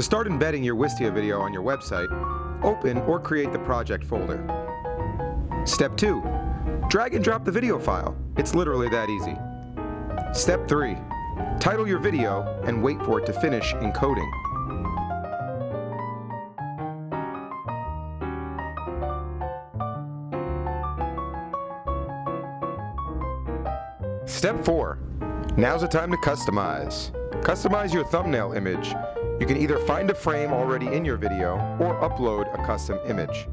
To start embedding your Wistia video on your website, open or create the project folder. Step 2. Drag and drop the video file. It's literally that easy. Step 3. Title your video and wait for it to finish encoding. Step 4. Now's the time to customize. Customize your thumbnail image. You can either find a frame already in your video or upload a custom image.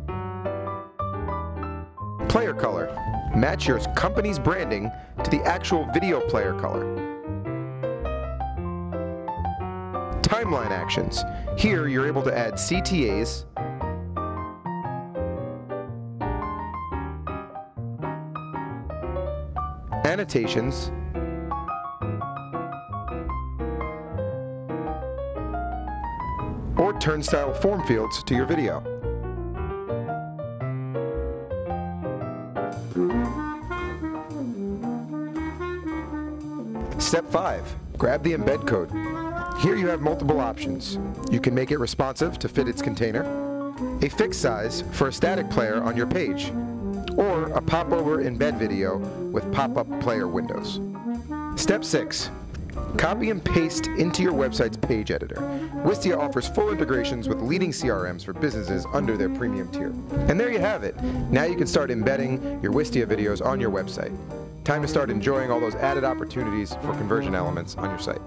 Player color. Match your company's branding to the actual video player color. Timeline actions. Here you're able to add CTAs, annotations, or turnstile form fields to your video. Step 5. Grab the embed code. Here you have multiple options. You can make it responsive to fit its container, a fixed size for a static player on your page, or a popover embed video with pop-up player windows. Step 6. Copy and paste into your website's page editor. Wistia offers full integrations with leading CRMs for businesses under their premium tier. And there you have it. Now you can start embedding your Wistia videos on your website. Time to start enjoying all those added opportunities for conversion elements on your site.